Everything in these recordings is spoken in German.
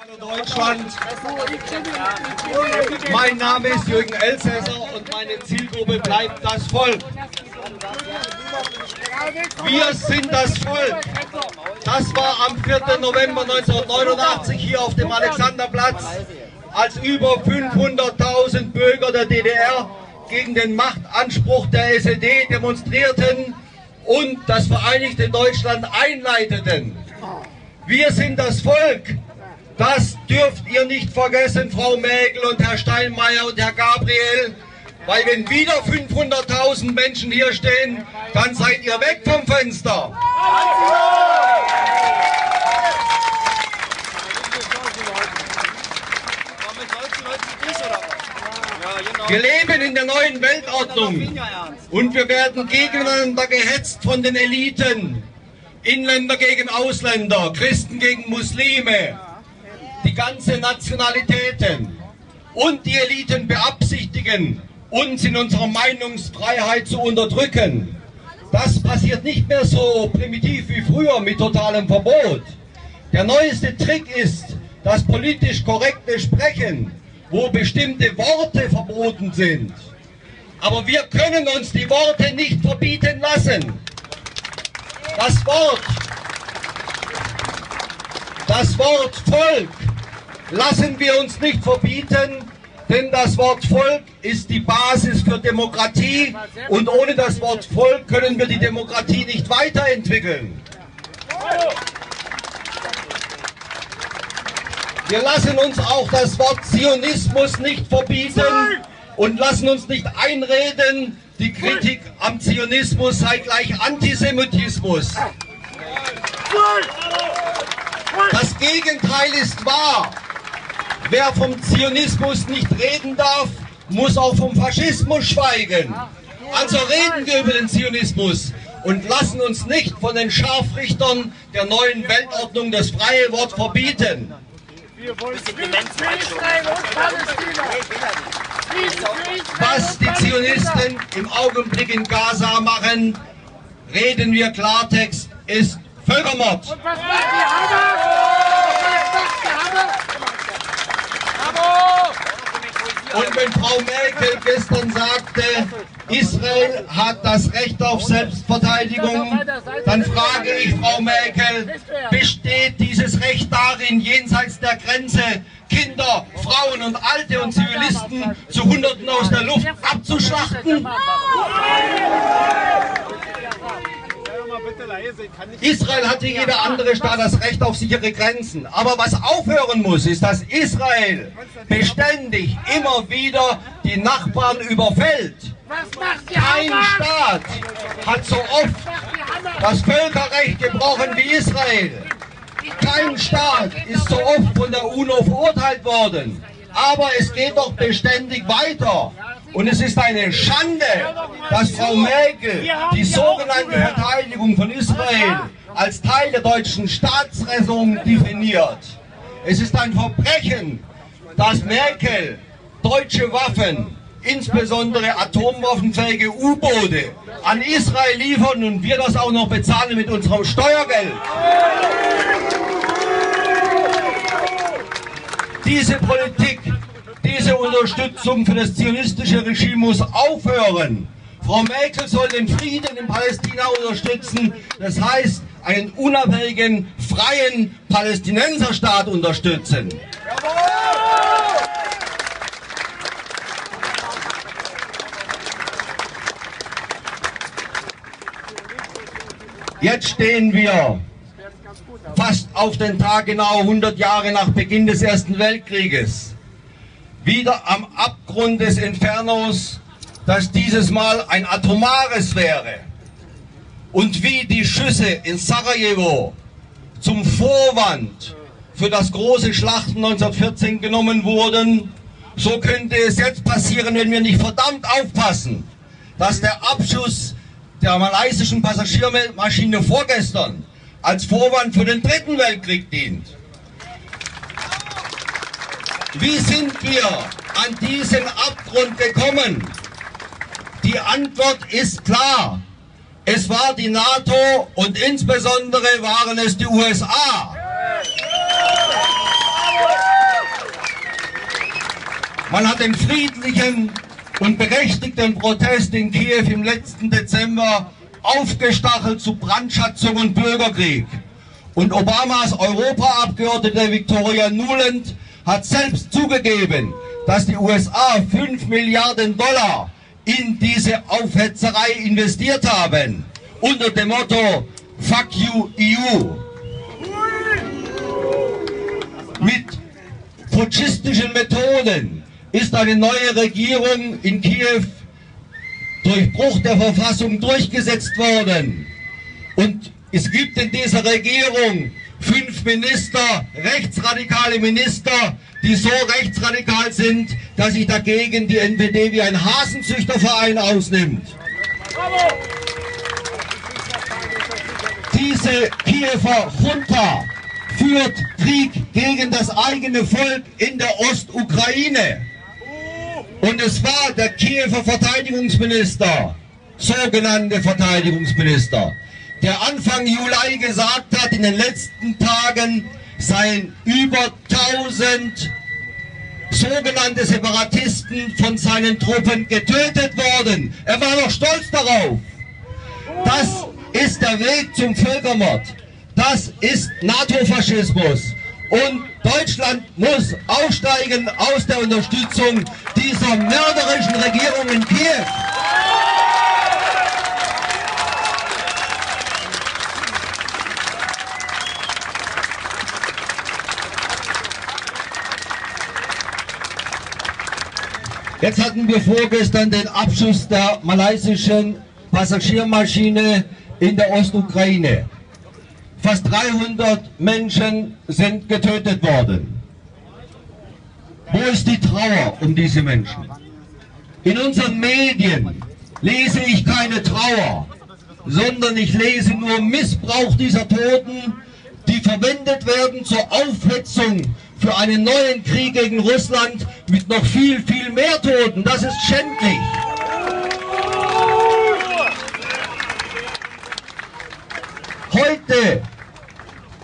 Hallo Deutschland, mein Name ist Jürgen Elsässer und meine Zielgruppe bleibt das Volk. Wir sind das Volk. Das war am 4. November 1989 hier auf dem Alexanderplatz, als über 500.000 Bürger der DDR gegen den Machtanspruch der SED demonstrierten und das Vereinigte Deutschland einleiteten. Wir sind das Volk. Das dürft ihr nicht vergessen, Frau Mägel und Herr Steinmeier und Herr Gabriel. Weil wenn wieder 500.000 Menschen hier stehen, dann seid ihr weg vom Fenster. Wir leben in der neuen Weltordnung und wir werden gegeneinander gehetzt von den Eliten. Inländer gegen Ausländer, Christen gegen Muslime, die ganze Nationalitäten und die Eliten beabsichtigen, uns in unserer Meinungsfreiheit zu unterdrücken. Das passiert nicht mehr so primitiv wie früher mit totalem Verbot. Der neueste Trick ist das politisch korrekte Sprechen, wo bestimmte Worte verboten sind. Aber wir können uns die Worte nicht verbieten lassen. Das Wort, das Wort Volk lassen wir uns nicht verbieten, denn das Wort Volk ist die Basis für Demokratie und ohne das Wort Volk können wir die Demokratie nicht weiterentwickeln. Wir lassen uns auch das Wort Zionismus nicht verbieten und lassen uns nicht einreden, die Kritik am Zionismus sei gleich Antisemitismus. Das Gegenteil ist wahr. Wer vom Zionismus nicht reden darf, muss auch vom Faschismus schweigen. Also reden wir über den Zionismus und lassen uns nicht von den Scharfrichtern der neuen Weltordnung das freie Wort verbieten. Was die Zionisten im Augenblick in Gaza machen, reden wir Klartext, ist Völkermord. Und was macht die Hamas? Was macht die Hamas? Und wenn Frau Merkel gestern sagte, Israel hat das Recht auf Selbstverteidigung, dann frage ich Frau Merkel, besteht dieses Recht darin, jenseits der Grenze Kinder, Frauen und Alte und Zivilisten zu Hunderten aus der Luft abzuschlachten? Israel hat wie jeder andere Staat das Recht auf sichere Grenzen. Aber was aufhören muss, ist, dass Israel beständig immer wieder die Nachbarn überfällt. Kein Staat hat so oft das Völkerrecht gebrochen wie Israel. Kein Staat ist so oft von der UNO verurteilt worden. Aber es geht doch beständig weiter. Und es ist eine Schande, dass Frau Merkel die sogenannte Verteidigung von Israel als Teil der deutschen Staatsräson definiert. Es ist ein Verbrechen, dass Merkel deutsche Waffen, insbesondere atomwaffenfähige U-Boote, an Israel liefern und wir das auch noch bezahlen mit unserem Steuergeld. Diese Politik diese Unterstützung für das zionistische Regime muss aufhören. Frau Merkel soll den Frieden in Palästina unterstützen, das heißt einen unabhängigen, freien Palästinenserstaat unterstützen. Jetzt stehen wir fast auf den Tag genau 100 Jahre nach Beginn des Ersten Weltkrieges wieder am Abgrund des Infernos, das dieses Mal ein atomares wäre. Und wie die Schüsse in Sarajevo zum Vorwand für das große Schlachten 1914 genommen wurden, so könnte es jetzt passieren, wenn wir nicht verdammt aufpassen, dass der Abschuss der malaysischen Passagiermaschine vorgestern als Vorwand für den Dritten Weltkrieg dient. Wie sind wir an diesen Abgrund gekommen? Die Antwort ist klar. Es war die NATO und insbesondere waren es die USA. Man hat den friedlichen und berechtigten Protest in Kiew im letzten Dezember aufgestachelt zu Brandschatzung und Bürgerkrieg. Und Obamas Europaabgeordnete Victoria Nuland hat selbst zugegeben, dass die USA 5 Milliarden Dollar in diese Aufhetzerei investiert haben. Unter dem Motto Fuck you EU. Mit putschistischen Methoden ist eine neue Regierung in Kiew durch Bruch der Verfassung durchgesetzt worden. Und es gibt in dieser Regierung fünf Minister, rechtsradikale Minister, die so rechtsradikal sind, dass sich dagegen die NPD wie ein Hasenzüchterverein ausnimmt. Diese Kiewer Junta führt Krieg gegen das eigene Volk in der Ostukraine. Und es war der Kiewer Verteidigungsminister, sogenannte Verteidigungsminister, der Anfang Juli gesagt hat, in den letzten Tagen seien über 1000 sogenannte Separatisten von seinen Truppen getötet worden. Er war noch stolz darauf. Das ist der Weg zum Völkermord. Das ist NATO-Faschismus. Und Deutschland muss aussteigen aus der Unterstützung dieser mörderischen Regierung in Kiew. Jetzt hatten wir vorgestern den Abschuss der malaysischen Passagiermaschine in der Ostukraine. Fast 300 Menschen sind getötet worden. Wo ist die Trauer um diese Menschen? In unseren Medien lese ich keine Trauer, sondern ich lese nur Missbrauch dieser Toten, die verwendet werden zur Aufhetzung für einen neuen Krieg gegen Russland mit noch viel, viel mehr Toten. Das ist schändlich. Heute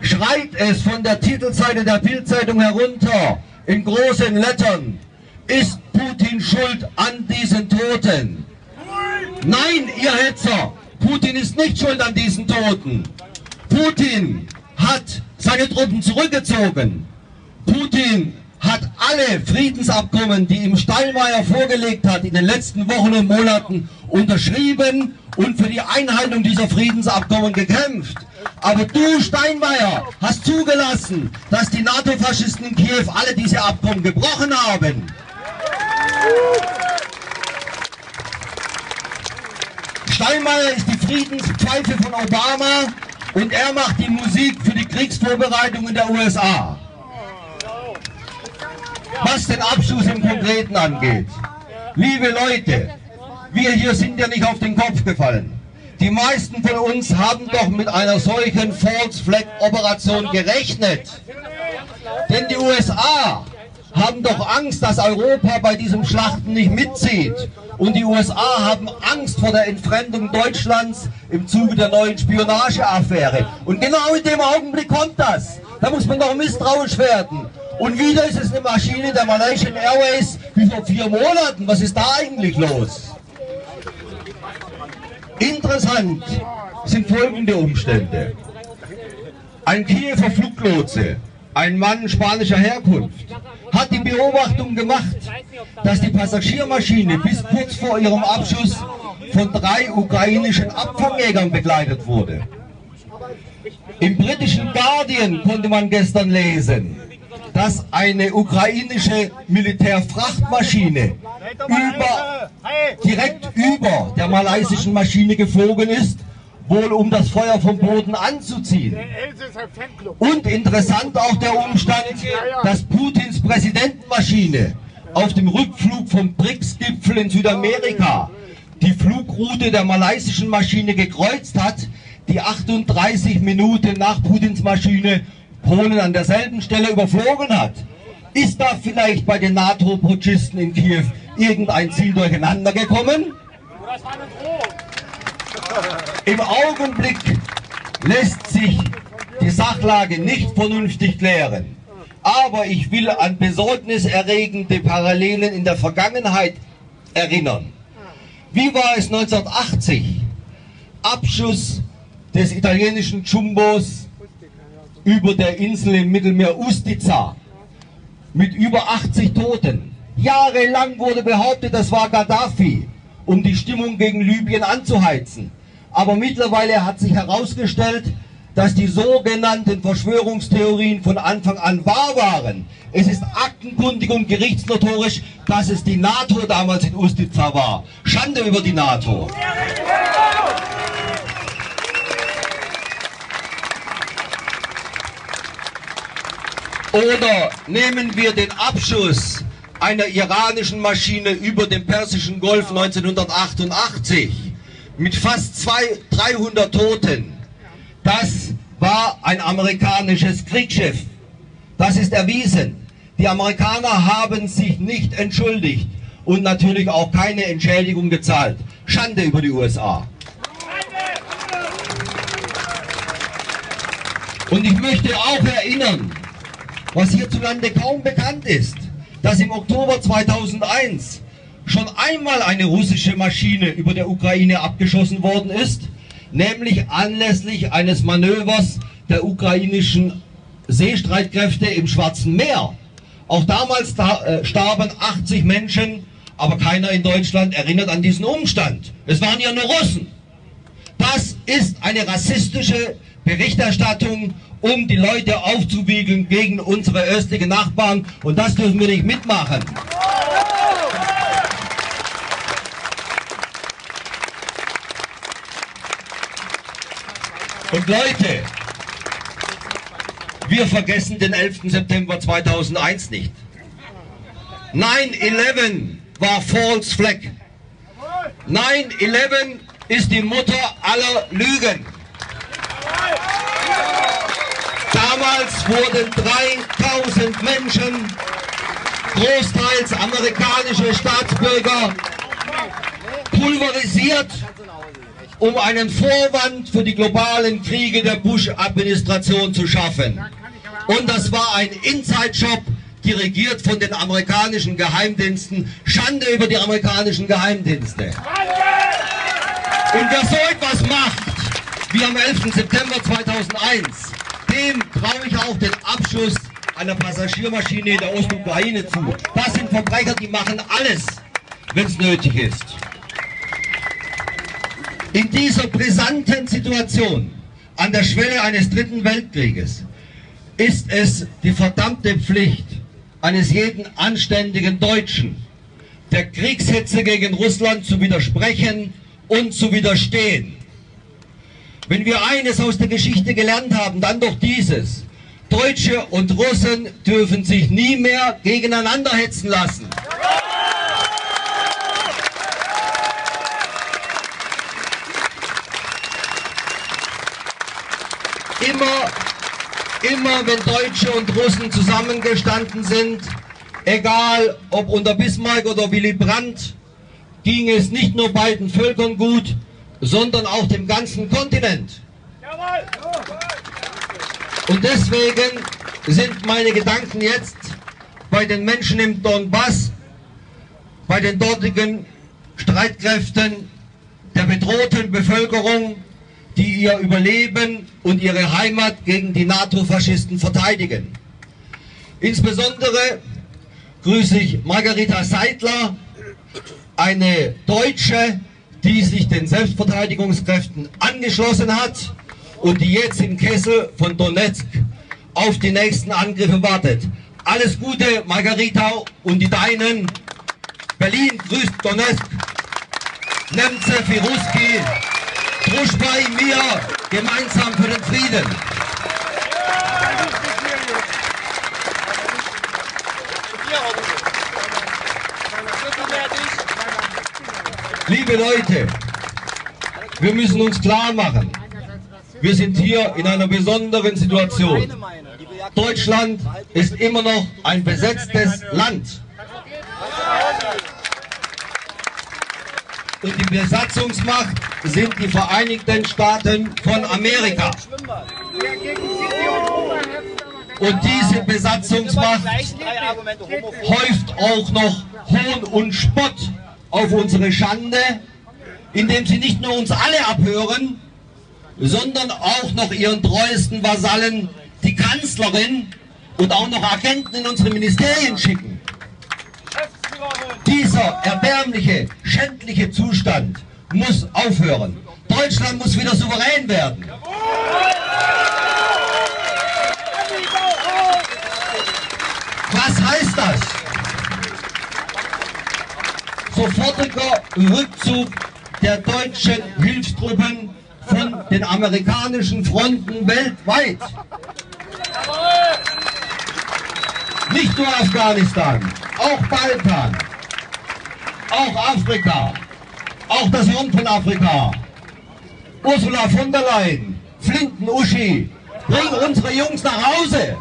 schreit es von der Titelseite der Bildzeitung herunter in großen Lettern. Ist Putin schuld an diesen Toten? Nein, ihr Hetzer, Putin ist nicht schuld an diesen Toten. Putin hat seine Truppen zurückgezogen. Putin hat alle Friedensabkommen, die ihm Steinmeier vorgelegt hat, in den letzten Wochen und Monaten unterschrieben und für die Einhaltung dieser Friedensabkommen gekämpft. Aber du, Steinmeier, hast zugelassen, dass die NATO-Faschisten in Kiew alle diese Abkommen gebrochen haben. Steinmeier ist die Friedenspfeife von Obama und er macht die Musik für die Kriegsvorbereitungen der USA. Was den Abschluss im Konkreten angeht. Liebe Leute, wir hier sind ja nicht auf den Kopf gefallen. Die meisten von uns haben doch mit einer solchen False Flag Operation gerechnet. Denn die USA haben doch Angst, dass Europa bei diesem Schlachten nicht mitzieht. Und die USA haben Angst vor der Entfremdung Deutschlands im Zuge der neuen Spionageaffäre. Und genau in dem Augenblick kommt das. Da muss man doch misstrauisch werden. Und wieder ist es eine Maschine der Malaysian Airways wie vor vier Monaten. Was ist da eigentlich los? Interessant sind folgende Umstände. Ein Kiewer Fluglotse, ein Mann spanischer Herkunft, hat die Beobachtung gemacht, dass die Passagiermaschine bis kurz vor ihrem Abschuss von drei ukrainischen Abfangjägern begleitet wurde. Im britischen Guardian konnte man gestern lesen, dass eine ukrainische Militärfrachtmaschine über, direkt über der malaysischen Maschine geflogen ist, wohl um das Feuer vom Boden anzuziehen. Und interessant auch der Umstand, dass Putins Präsidentenmaschine auf dem Rückflug vom BRICS-Gipfel in Südamerika die Flugroute der malaysischen Maschine gekreuzt hat, die 38 Minuten nach Putins Maschine Polen an derselben Stelle überflogen hat. Ist da vielleicht bei den NATO-Putschisten in Kiew irgendein Ziel durcheinander gekommen? Im Augenblick lässt sich die Sachlage nicht vernünftig klären. Aber ich will an besorgniserregende Parallelen in der Vergangenheit erinnern. Wie war es 1980? Abschuss des italienischen Jumbos über der Insel im Mittelmeer Ustica mit über 80 Toten. Jahrelang wurde behauptet, das war Gaddafi, um die Stimmung gegen Libyen anzuheizen. Aber mittlerweile hat sich herausgestellt, dass die sogenannten Verschwörungstheorien von Anfang an wahr waren. Es ist aktenkundig und gerichtsnotorisch, dass es die NATO damals in Ustica war. Schande über die NATO. Oder nehmen wir den Abschuss einer iranischen Maschine über den Persischen Golf 1988 mit fast zwei, 300 Toten. Das war ein amerikanisches Kriegsschiff. Das ist erwiesen. Die Amerikaner haben sich nicht entschuldigt und natürlich auch keine Entschädigung gezahlt. Schande über die USA. Und ich möchte auch erinnern, was hierzulande kaum bekannt ist, dass im Oktober 2001 schon einmal eine russische Maschine über der Ukraine abgeschossen worden ist, nämlich anlässlich eines Manövers der ukrainischen Seestreitkräfte im Schwarzen Meer. Auch damals äh, starben 80 Menschen, aber keiner in Deutschland erinnert an diesen Umstand. Es waren ja nur Russen. Das ist eine rassistische Berichterstattung, um die Leute aufzuwiegeln gegen unsere östlichen Nachbarn. Und das dürfen wir nicht mitmachen. Und Leute, wir vergessen den 11. September 2001 nicht. 9-11 war False Flag. 9-11 ist die Mutter aller Lügen. Damals wurden 3000 Menschen, großteils amerikanische Staatsbürger, pulverisiert, um einen Vorwand für die globalen Kriege der Bush-Administration zu schaffen. Und das war ein Inside-Job, dirigiert von den amerikanischen Geheimdiensten. Schande über die amerikanischen Geheimdienste. Und wer so etwas macht, wie am 11. September 2001, dem traue ich auch den Abschuss einer Passagiermaschine in der Ostukraine zu. Das sind Verbrecher, die machen alles, wenn es nötig ist. In dieser brisanten Situation, an der Schwelle eines dritten Weltkrieges, ist es die verdammte Pflicht eines jeden anständigen Deutschen, der Kriegshetze gegen Russland zu widersprechen und zu widerstehen. Wenn wir eines aus der Geschichte gelernt haben, dann doch dieses. Deutsche und Russen dürfen sich nie mehr gegeneinander hetzen lassen. Immer, immer wenn Deutsche und Russen zusammengestanden sind, egal ob unter Bismarck oder Willy Brandt, ging es nicht nur beiden Völkern gut, sondern auch dem ganzen Kontinent. Und deswegen sind meine Gedanken jetzt bei den Menschen im Donbass, bei den dortigen Streitkräften, der bedrohten Bevölkerung, die ihr Überleben und ihre Heimat gegen die NATO-Faschisten verteidigen. Insbesondere grüße ich Margarita Seidler, eine Deutsche, die sich den Selbstverteidigungskräften angeschlossen hat und die jetzt im Kessel von Donetsk auf die nächsten Angriffe wartet. Alles Gute, Margarita und die Deinen. Berlin grüßt Donetsk. Nemze Firuski, Druschbei mir, gemeinsam für den Frieden. Liebe Leute, wir müssen uns klar machen, wir sind hier in einer besonderen Situation. Deutschland ist immer noch ein besetztes Land. Und die Besatzungsmacht sind die Vereinigten Staaten von Amerika. Und diese Besatzungsmacht häuft auch noch Hohn und Spott auf unsere Schande, indem sie nicht nur uns alle abhören, sondern auch noch ihren treuesten Vasallen, die Kanzlerin und auch noch Agenten in unsere Ministerien schicken. Dieser erbärmliche, schändliche Zustand muss aufhören. Deutschland muss wieder souverän werden. Was heißt das? Sofortiger Rückzug der deutschen Hilfstruppen von den amerikanischen Fronten weltweit. Nicht nur Afghanistan, auch Balkan, auch Afrika, auch das Horn von Afrika. Ursula von der Leyen, Flinten Uschi, bring unsere Jungs nach Hause.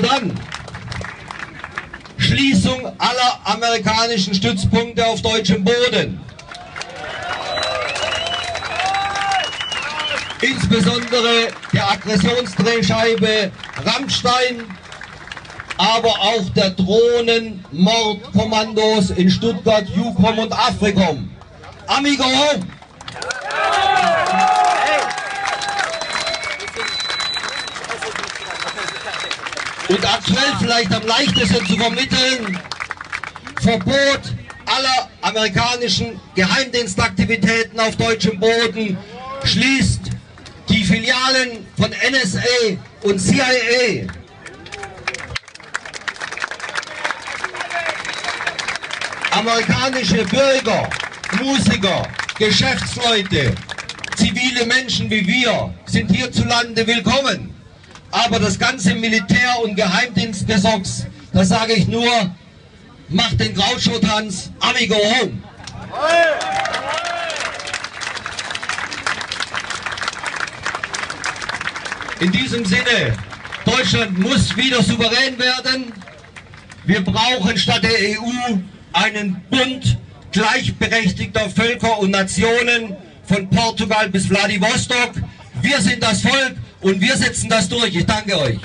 Dann, Schließung aller amerikanischen Stützpunkte auf deutschem Boden. Insbesondere der Aggressionsdrehscheibe Rammstein, aber auch der Drohnenmordkommandos in Stuttgart, Jukom und Afrikom. Amigo home! Und aktuell vielleicht am leichtesten zu vermitteln, Verbot aller amerikanischen Geheimdienstaktivitäten auf deutschem Boden, schließt die Filialen von NSA und CIA. Amerikanische Bürger, Musiker, Geschäftsleute, zivile Menschen wie wir sind hierzulande willkommen. Aber das ganze Militär- und Geheimdienstgesocks, da sage ich nur, macht den Grauschuhtanz, Ami go home. In diesem Sinne, Deutschland muss wieder souverän werden. Wir brauchen statt der EU einen Bund gleichberechtigter Völker und Nationen von Portugal bis Vladivostok. Wir sind das Volk und wir setzen das durch. Ich danke euch.